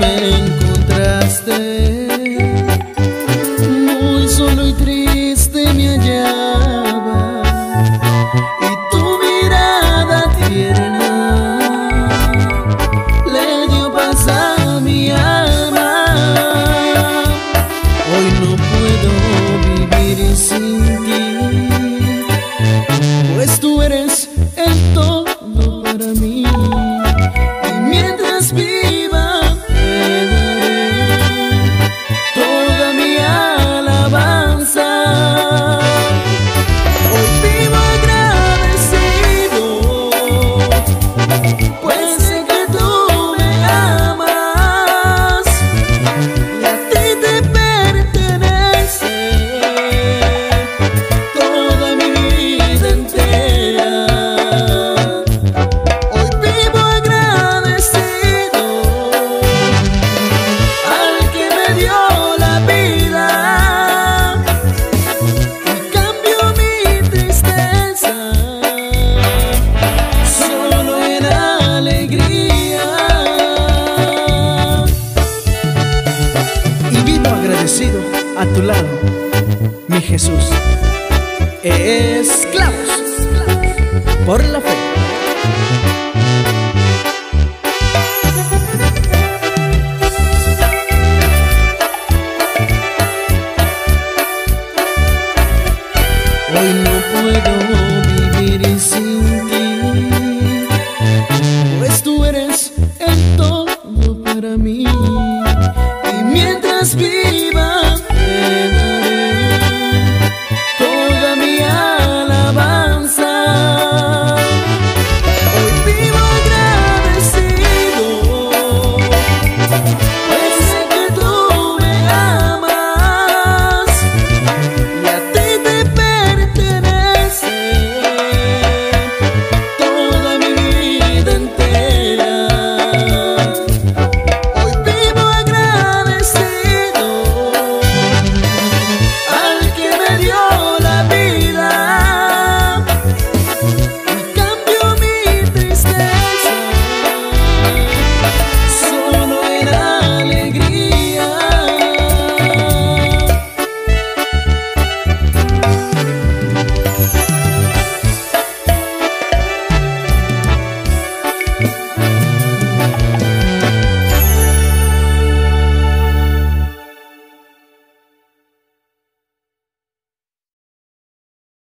Me encontraste, muy solo y triste me hallaba, y tu mirada tierna le dio paz a mi alma. Hoy no puedo vivir sin ti, pues tú eres el todo para mí. Vivo agradecido a tu lado, mi Jesús. Esclavos por la fe. Hoy no puedo vivir sin ti, pues tú eres el todo para mí. must be